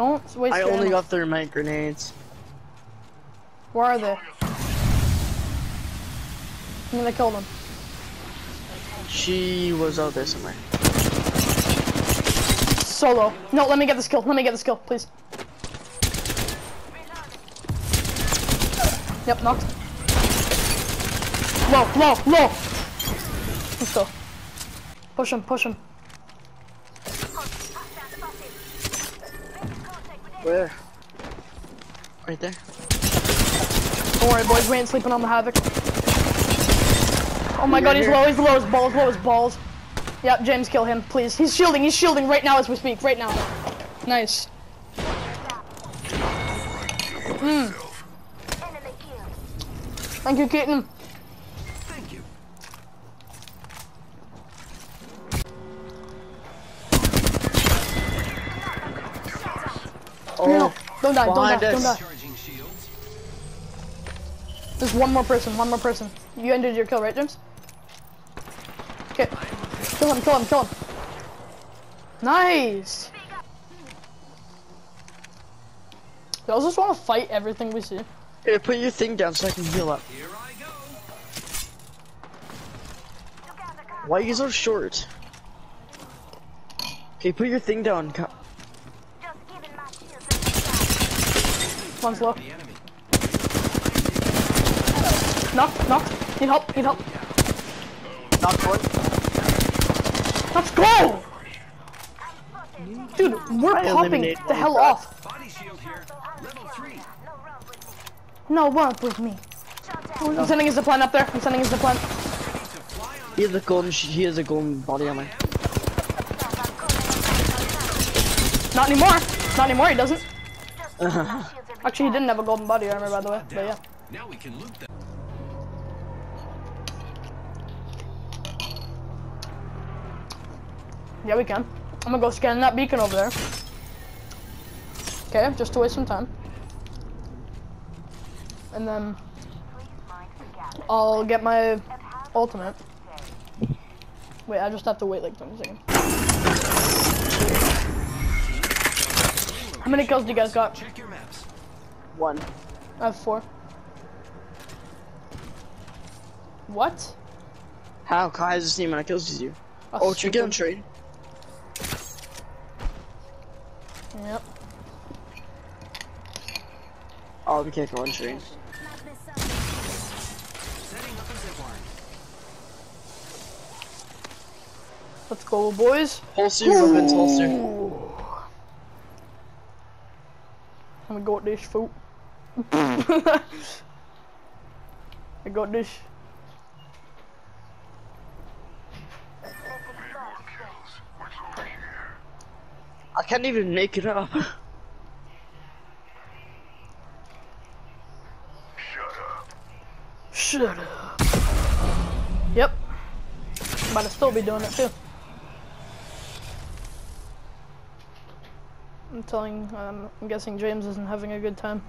Don't waste I only ammo. got thermite grenades. Where are they? I'm gonna kill them. She was out there somewhere. Solo. No, let me get this kill. Let me get this kill, please. Yep, knocked. Low, low, low. Let's go. Push him, push him. Where? Right there. Don't worry, boys. We ain't sleeping on the havoc. Oh my Right god, he's here. low. He's low as balls. Low as balls. Yep, James, kill him, please. He's shielding. He's shielding right now as we speak. Right now. Nice. Mm. Thank you, Keaton. Don't die. Don't die. behind Don't die. Charging shields. There's one more person. One more person. You ended your kill, right, James? Okay. Kill him. Kill him. Kill him. Nice. I just want to fight everything we see. Here, put your thing down so I can heal up. Here I go. Why are you so short? Okay, put your thing down. One's low. The enemy. Knock. Knock. Need help. Need help. Not one. Let's go! Dude, we're I popping the hell off. Body shield here. Level three. No, what with me? Oh, I'm sending his plan up there. I'm sending his plan. Ready to fly on. He has a golden. sh- He has a golden body armor. Not anymore. Not anymore. He doesn't. Actually, he didn't have a golden body armor, by the way. But yeah. Now we can loot them. Yeah, we can. I'm gonna go scan that beacon over there. Okay, just to waste some time. And then I'll get my ultimate. Wait, I just have to wait like 20 seconds. How many kills do you guys got? Check your maps. One. I have four. What? How? Kai has the same amount of kills as you. Oh, should we get on trade? Yep. Oh, we can't go on trade. Setting up a zip line. Let's go, boys. Holster your weapons, holster. I'm gonna go with this food. I got this. I can't even make it up. Shut up. Shut up. Yep. About to still be doing it too. I'm telling, um, I'm guessing James isn't having a good time.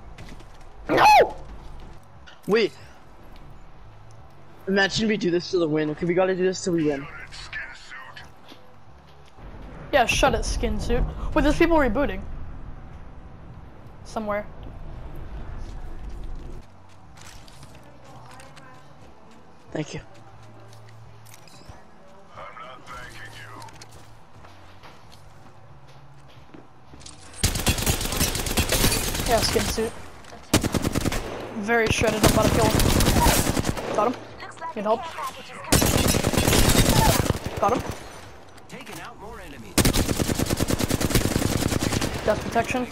No! Wait. Imagine we do this to the win. Okay, we gotta do this till we win. Yeah, shut it, skin suit. Wait, there's people rebooting. Somewhere. Thank you. Yeah, skin suit. Very shredded, I'm about to kill him. Got him. Need help. Got him. Taking out more enemies. Death protection.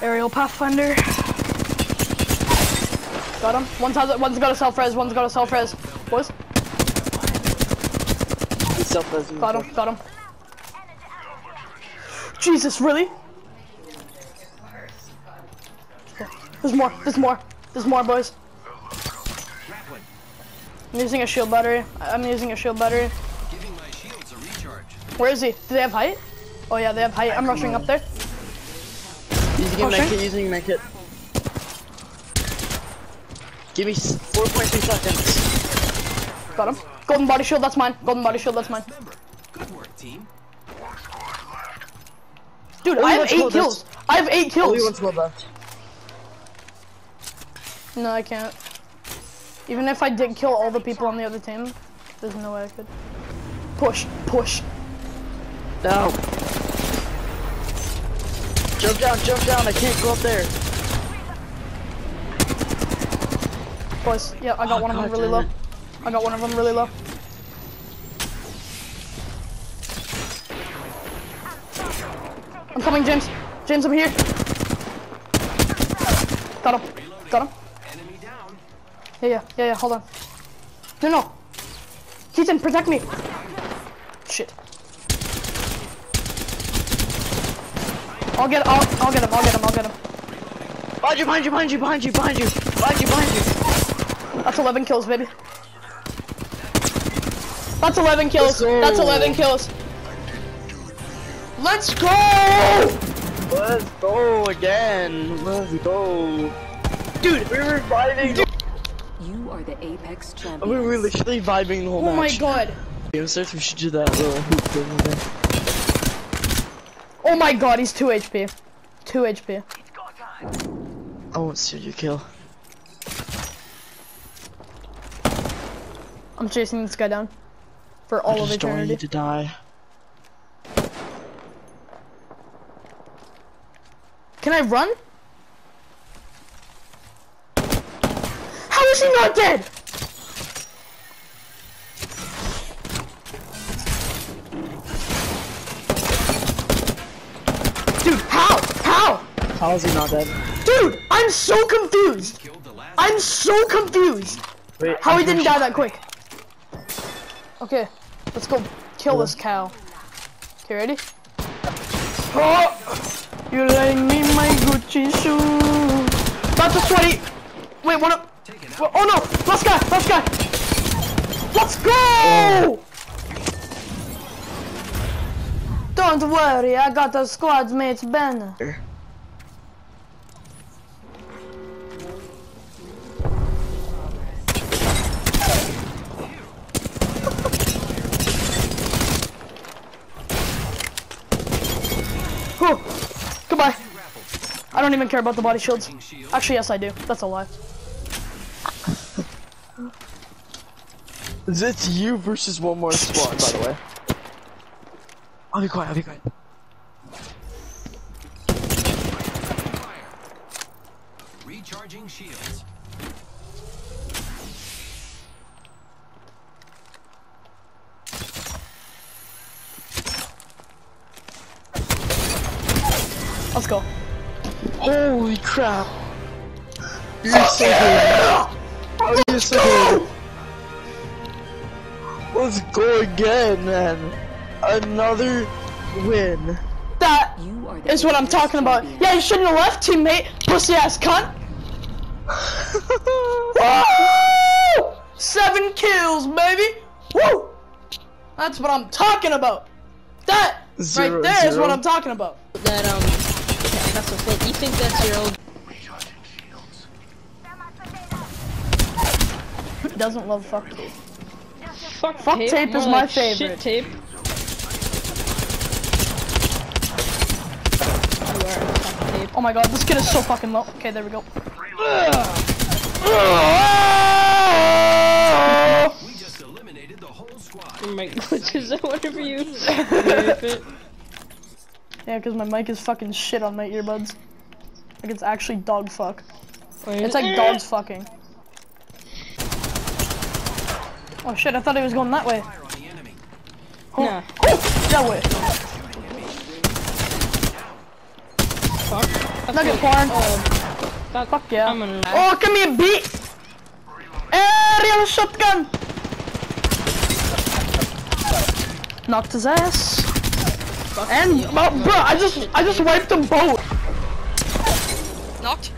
Aerial Pathfinder. Got him. One's has it. One's got a self res. One's got a self res. Boys, self-resin. got him. Got him. Jesus, really? There's more. There's more. There's more, boys. I'm using a shield battery. I'm using a shield battery. Giving my shields a recharge. Where is he? Do they have height? Oh yeah, they have height. I'm rushing up there. Using Oh, sure. using a med kit. Give me 4.3 seconds. Got him. Golden body shield. That's mine. Golden body shield. That's mine. Good work, team. Dude, Only I have eight kills. I have eight Only kills. one squad left. No, I can't. Even if I did kill all the people on the other team, there's no way I could. Push, push. No. Jump down, jump down. I can't go up there. Boys, yeah, I got Oh, one of them really low. I got one of them really low. I'm coming, James. James, I'm here. Got him. Got him. Yeah, yeah, yeah, yeah, hold on. No, no. Keaton, protect me. Shit. I'll get, I'll, I'll get him, I'll get him, I'll get him. Behind you, behind you, behind you, behind you, behind you, behind you, behind you. That's 11 kills, baby. That's 11 kills. That's 11 kills. Let's go! Let's go again. Let's go. Dude, We were vibing. You are the Apex We champions. were literally vibing the whole oh my match. god. Downstairs, we should do that little hoop thing again. Oh my god, he's 2 HP. 2 HP. I won't see your kill. I'm chasing this guy down. For all I of just don't want you eternity. to die. Can I run? Is he not dead? Dude, how? How? How is he not dead? Dude, I'm so confused. Killed the last. I'm so confused. Wait, How I'm he didn't die that quick. Okay, let's go kill this cow. Okay, ready? Oh! You're letting me my Gucci shoe. About to 20. Wait, one up. Taken out. Well, Oh no! Last guy! Last guy! Let's go! Don't worry, I got a squad mate's banner. Goodbye. I don't even care about the body shields. Actually, yes, I do. That's a lie. It's you versus one more squad, by the way. I'll be quiet, I'll be quiet. Recharging shields. Let's go. Holy crap! You're so good. Oh, you're so good. Let's go again, man. Another win. That You are is what I'm Apex talking about. Yeah, you shouldn't have left, teammate. Pussy ass cunt. Woo! Seven kills, baby. Woo! That's what I'm talking about. That Zero, right there is zero. what I'm talking about. that um that's a flip. You think that's your old Who doesn't love fuck tape? Fuck, Fuck tape More is my like favorite. Shit tape. Tape. Oh my god, this kid is so fucking low. Okay, there we go. We just eliminated the whole squad. Oh my glitches you. Yeah, because my mic is fucking shit on my earbuds. Like it's actually dog fuck. Wait, It's like dogs fucking. Oh shit, I thought he was going that way. Fire on the enemy. Nah. That way. Fuck. Nugget porn. That, oh. Fuck yeah. I'm gonna. Oh, come here, beat! Aerial shotgun! Knocked his ass. And, oh, bro, I just, I just wiped them both. Knocked.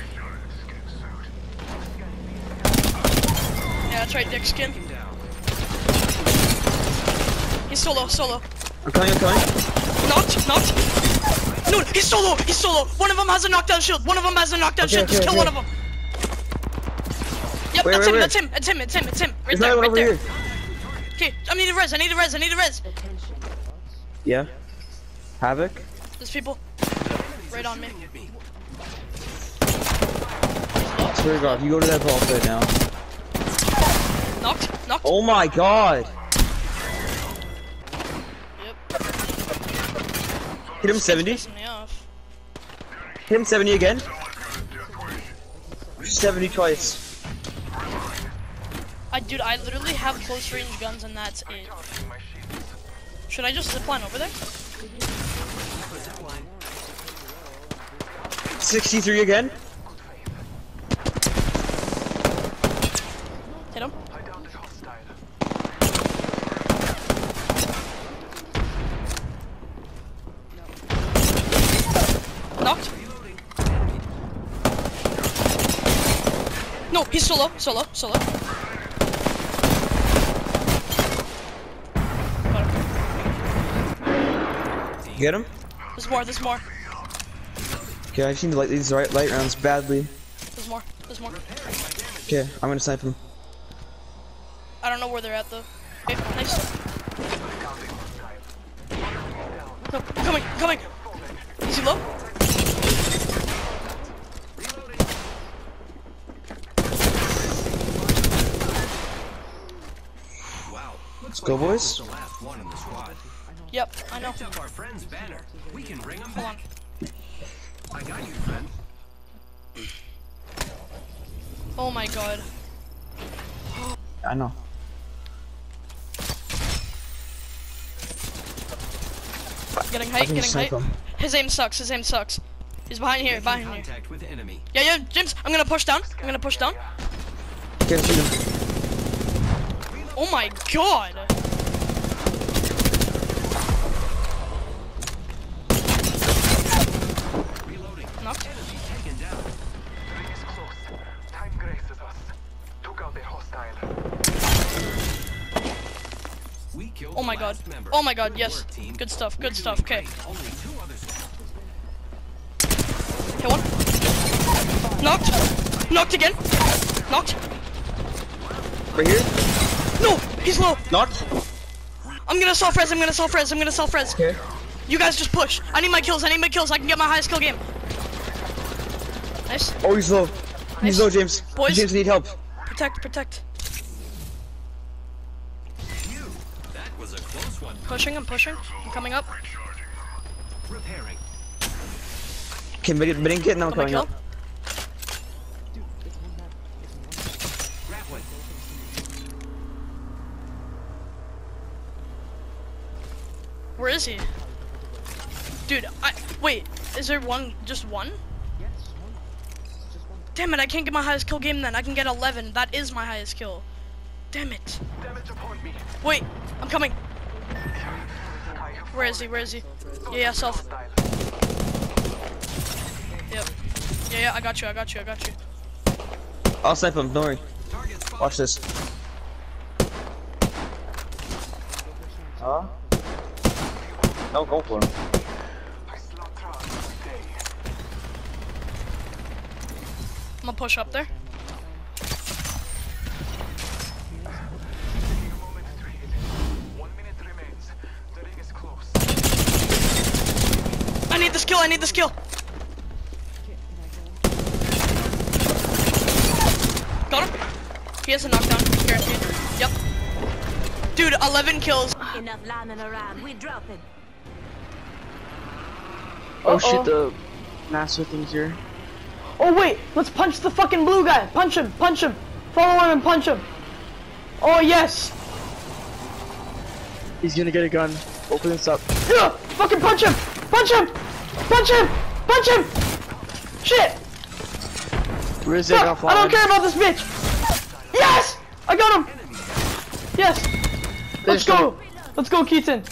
Yeah, that's right, dick skin. He's solo, solo. I'm coming, I'm coming. Knocked, knocked. No, he's solo, he's solo. One of them has a knockdown shield. One of them has a knockdown Okay, shield. Just okay, kill one of them. Yep, Wait, that's wait, him, wait. that's him, that's him, that's him, it's him. Right There's there, right over there. here. Okay, I need a res, I need a res, I need a res. Yeah. Havoc. There's people. right on me. Me. Swear to God, you go to that vault right now. Knocked, knocked. Oh my God! Hit him 70. Pissing me off. Hit him 70 again. 70 twice. I, dude, I literally have close range guns and that's it. Should I just zipline over there? 63 again. Hit him. Knocked. No, he's solo, solo, solo. Got him. Get him. There's more, there's more, Okay, I need to light these right light rounds badly. there's more, there's more. Okay, I'm gonna snipe him. I don't know where they're at though. Okay, nice. No, I'm coming, I'm coming. Is he low? Go, boys. was The last one in the squad. Yep, I know. Picked up our friend's banner. We can bring him back. I got you, friend. Oh my god. I know. Getting I height, getting snipe height. him. His aim sucks, his aim sucks. He's behind here, Making behind here. contact with enemy. Yeah, yeah, James, I'm gonna push down. I'm gonna push down. Can't shoot him. Oh my god. Oh my god, yes. Good stuff, good stuff. Okay. great. Only two others left. Hit one. Knocked. Knocked again. Knocked. Right here. No, he's low. Knocked. I'm gonna self res, I'm gonna self res, I'm gonna self res. Okay. You guys just push. I need my kills, I need my kills. I can get my highest kill game. Nice. Oh, he's low. He's low, James. Boys. James need help. Protect, protect. Pushing, I'm pushing. I'm coming up. Repairing. Okay, mid mid kit now Got my coming up. Where is he? Dude, I wait. Is there one? Just one? Damn it! I can't get my highest kill game then. I can get 11. That is my highest kill. Damn it! Damage upon me. Wait, I'm coming. I have Where is he? Where is he? Yeah, yeah, self. Yep. Yeah, yeah. I got you. I got you. I got you. I'll snipe him. Don't worry. Watch this. Huh? No, go for him. I slaughter. I'm gonna push up there. Need this kill. I need this kill. Got him. He has a knockdown. Guaranteed. Yep. Dude, 11 kills. Enough lambing around. We dropping. Oh shit, the NASA thing's here. Oh wait, let's punch the fucking blue guy. Punch him, punch him. Follow him and punch him. Oh yes. He's gonna get a gun. Open this up. Yeah, fucking punch him. Punch him. Punch him. Punch him. Shit. Where is it? I don't care about this bitch. Yes. I got him. Yes. Let's go. Let's go, Keaton.